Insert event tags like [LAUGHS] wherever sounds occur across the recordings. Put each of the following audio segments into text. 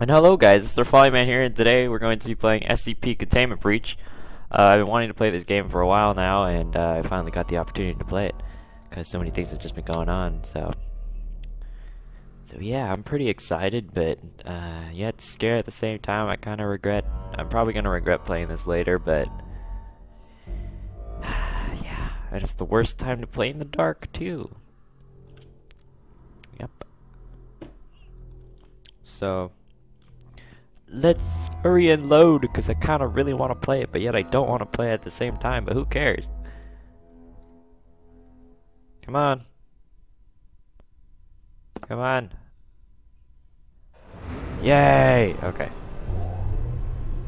And hello guys, it's Sir Man here, and today we're going to be playing SCP Containment Breach. Uh, I've been wanting to play this game for a while now, and uh, I finally got the opportunity to play it, because so many things have just been going on, so... So yeah, I'm pretty excited, but uh, yet scared at the same time. I kind of regret, I'm probably going to regret playing this later, but... [SIGHS] yeah, and it's the worst time to play in the dark, too. Yep. So let's hurry and load because I kind of really want to play it, but yet I don't want to play it at the same time, but who cares? Come on. Come on. Yay! Okay.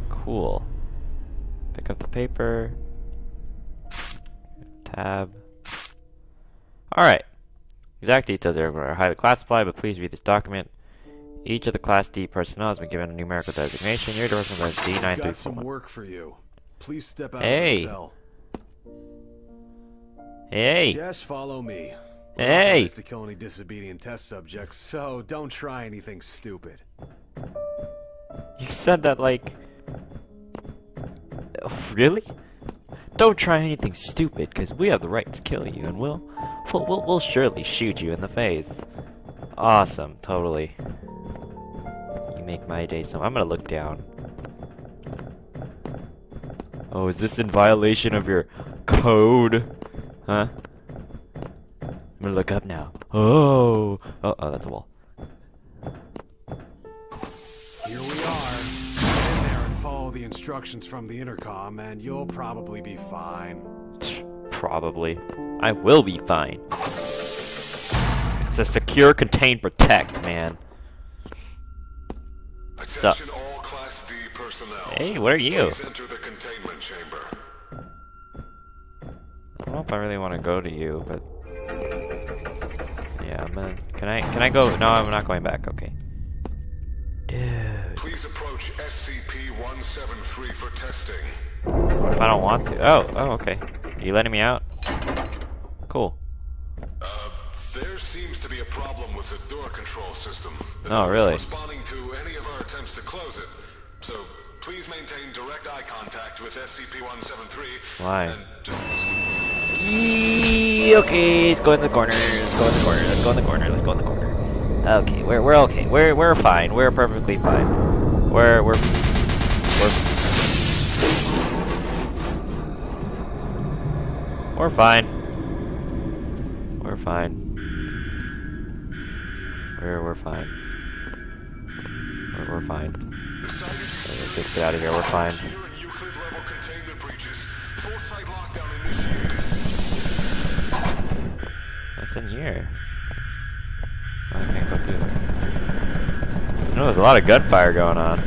Cool. Pick up the paper. Tab. Alright. Exact details are highly classified, but please read this document. Each of the Class D personnel has been given a numerical designation. Your doors are D934. Got some work for you. Please step out hey. of the cell. Hey. Just follow me. Hey. to kill any disobedient test subjects, so don't try anything stupid. You said that like. Really? Don't try anything stupid, because we have the right to kill you, and we'll, we'll, we'll, we'll surely shoot you in the face. Awesome, totally make my day so I'm gonna look down. Oh, is this in violation of your code? Huh? I'm gonna look up now. Oh! Oh, oh that's a wall. Here we are. Get in there and follow the instructions from the intercom, and you'll probably be fine. [SNIFFS] Probably. I will be fine. It's a secure, contain, protect, man. Attention all Class D personnel. Hey, what are you? Please enter the containment chamber. I don't know if I really want to go to you, but yeah, I'm gonna. Can I? Can I go? No, I'm not going back. Okay. Dude. Please approach SCP-173 for testing. What if I don't want to? Oh, oh, okay. Are you letting me out? Cool. There seems to be a problem with the door control system. The oh, really? Responding to any of our attempts to close it. So please maintain direct eye contact with SCP-173. Why? Eee, okay, let's go in the corner. Let's go in the corner. Let's go in the corner. Let's go in the corner. Okay, we're we're okay. We're we're fine. We're perfectly fine. We're we're we're we're fine. We're fine. We're, we're fine. We're, we're fine. Let's get out of here, we're fine. What's in here? Oh, I can't go through there. You know, there's a lot of gunfire going on.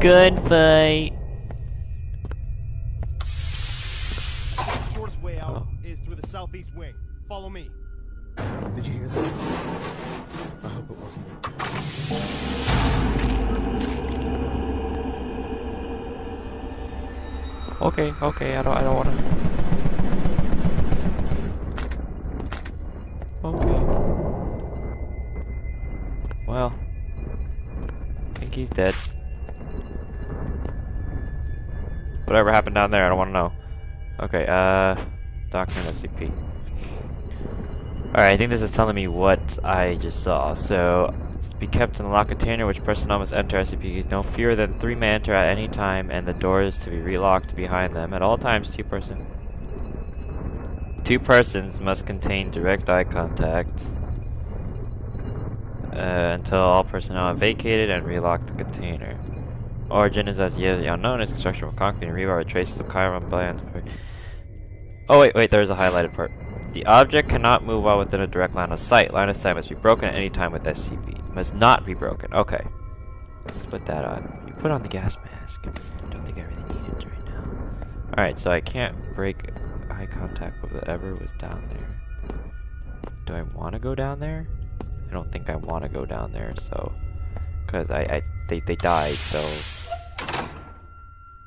Gunfight! Okay, okay, I don't I don't wanna Okay. Well. I think he's dead. Whatever happened down there, I don't wanna know. Okay, uh document SCP. Alright, I think this is telling me what I just saw. So, to be kept in the locked container, which personnel must enter SCP. No fewer than three may enter at any time, and the door is to be relocked behind them. At all times, two person, two persons must contain direct eye contact uh, until all personnel have vacated and relocked the container. Origin is as yet unknown. Its construction from concrete and rebar with traces of Krylon brand. Oh wait, wait. There's a highlighted part. The object cannot move while within a direct line of sight. Line of sight must be broken at any time with SCP. Must not be broken. Okay. Let's put that on. You put on the gas mask. I don't think I really need it right now. Alright, so I can't break eye contact with whatever was down there. Do I want to go down there? I don't think I want to go down there, so... Because I, I they, they died, so...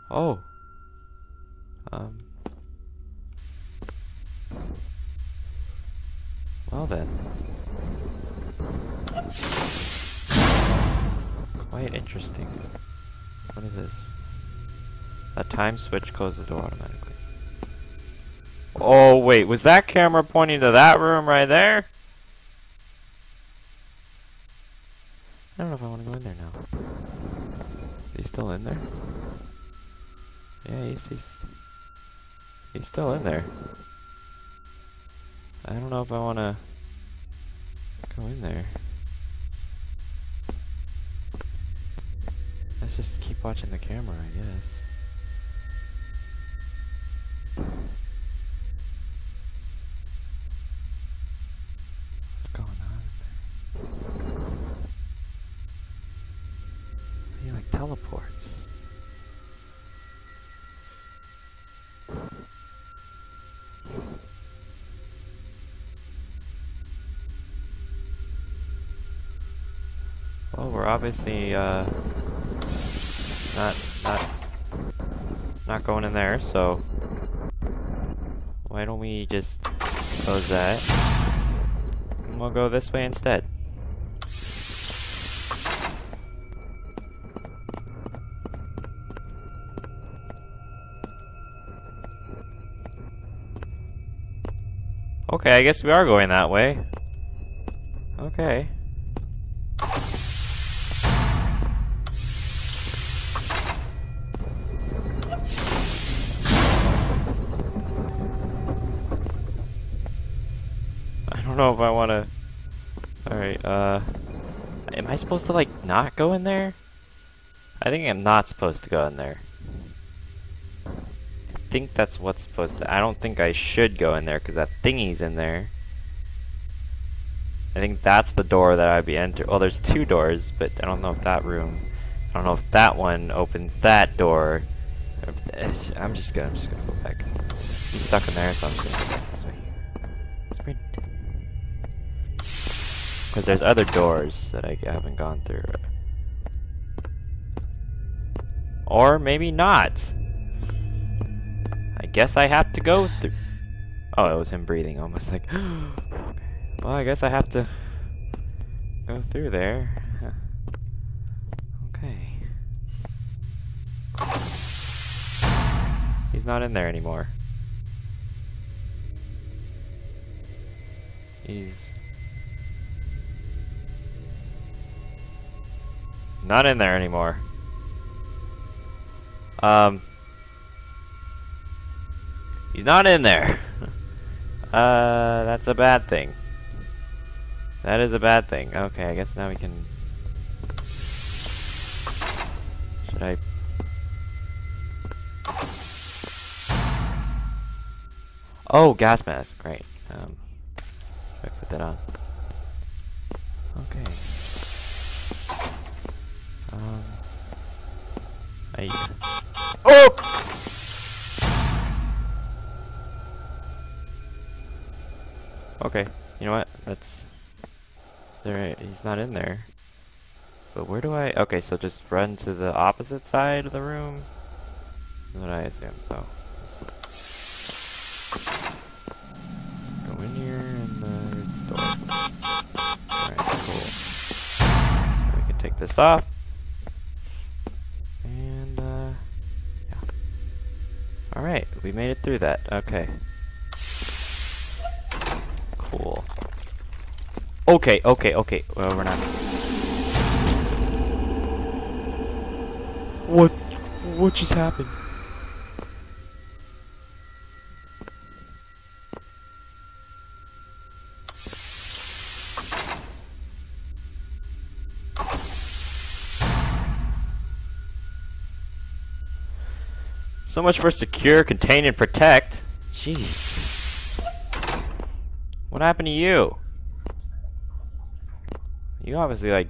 Oh. Um... Well then. Quite interesting. What is this? A time switch closes the door automatically. Oh, wait, was that camera pointing to that room right there? I don't know if I want to go in there now. Is he still in there? Yeah, he's, he's, he's still in there. I don't know if I want to go in there. Let's just watching the camera, I guess. What's going on there? He like teleports. Well, we're obviously uh, not not not going in there, so why don't we just close that? And we'll go this way instead. Okay, I guess we are going that way. Okay. Know if I want to... Alright, uh... Am I supposed to, like, not go in there? I think I'm not supposed to go in there. I think that's what's supposed to... I don't think I should go in there, because that thingy's in there. I think that's the door that I'd be enter. Well, there's two doors, but I don't know if that room... I don't know if that one opens that door. I'm just gonna, I'm just gonna go back. He's stuck in there, so I'm just gonna go back this way. Sprint. Because there's other doors that I haven't gone through. Or maybe not. I guess I have to go through. Oh, it was him breathing. Almost like. [GASPS] Well, I guess I have to go through there. okay. He's not in there anymore. He's not in there anymore. Um, he's not in there. [LAUGHS] uh, that's a bad thing. That is a bad thing. Okay, I guess now we can. Should I? Oh, gas mask. Great. Um, should I put that on? Okay. Um. Oh! Okay, you know what? That's. Alright, he's not in there. But where do I. Okay, so just run to the opposite side of the room? What I assume, so. Let's just go in here and uh, here's the door. Alright, cool. We can take this off. And, uh, yeah. Alright, we made it through that. Okay. Cool. Okay, okay, okay. Well, we're not. What? What just happened? So much for secure, contain, and protect. Jeez. What happened to you? You obviously, like,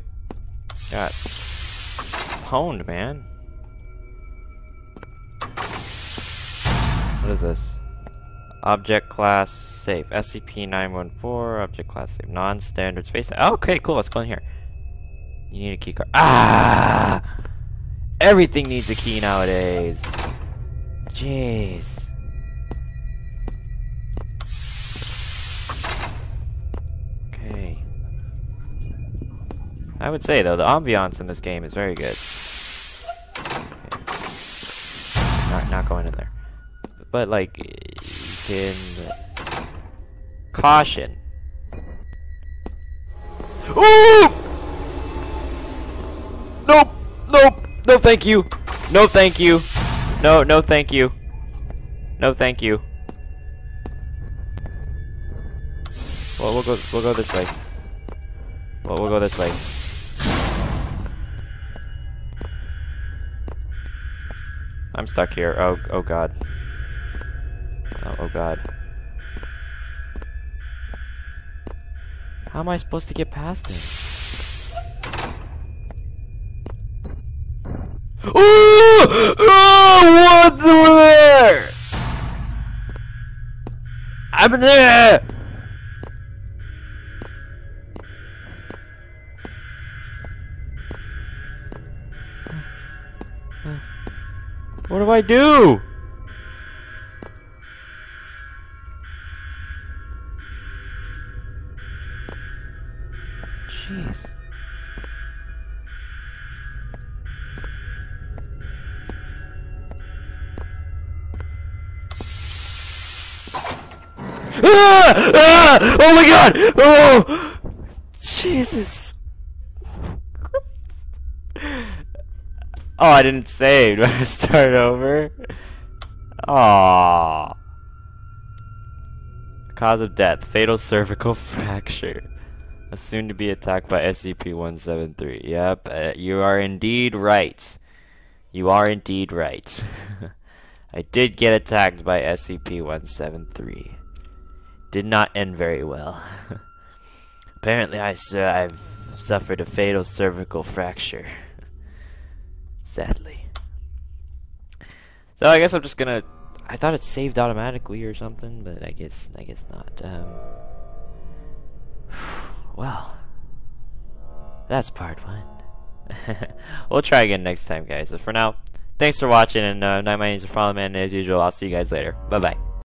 got pwned, man. What is this? Object class safe. SCP-914, object class safe. Non-standard space. Okay, cool, let's go in here. You need a key card. Ah! Everything needs a key nowadays. Jeez. Okay. I would say though, the ambiance in this game is very good. Okay. Not, not going in there. But like, you can caution. Ooh! Nope! Nope! No, thank you. No, thank you. No, no, thank you. No, thank you. Well, we'll go. We'll go this way. Well, we'll go this way. I'm stuck here. Oh, oh God. Oh, oh God. How am I supposed to get past him? Ooh! Oh, what the? I'm there. What do I do? Jeez. Ah! Ah! Oh my god! Oh! Jesus. Oh, I didn't save. Do [LAUGHS] I start over? Aww. Cause of death, fatal cervical [LAUGHS] fracture. Assumed to be attacked by SCP-173. Yep, uh, you are indeed right. You are indeed right. [LAUGHS] I did get attacked by SCP-173. Did not end very well. [LAUGHS] Apparently I su I've suffered a fatal cervical fracture. [LAUGHS] Sadly. So I guess I'm just gonna I thought it saved automatically or something, but I guess I guess not. Um, [SIGHS] well, that's part one. [LAUGHS] we'll try again next time, guys. But for now, thanks for watching, and uh, my name is Fallen Man, and as usual, I'll see you guys later. Bye bye.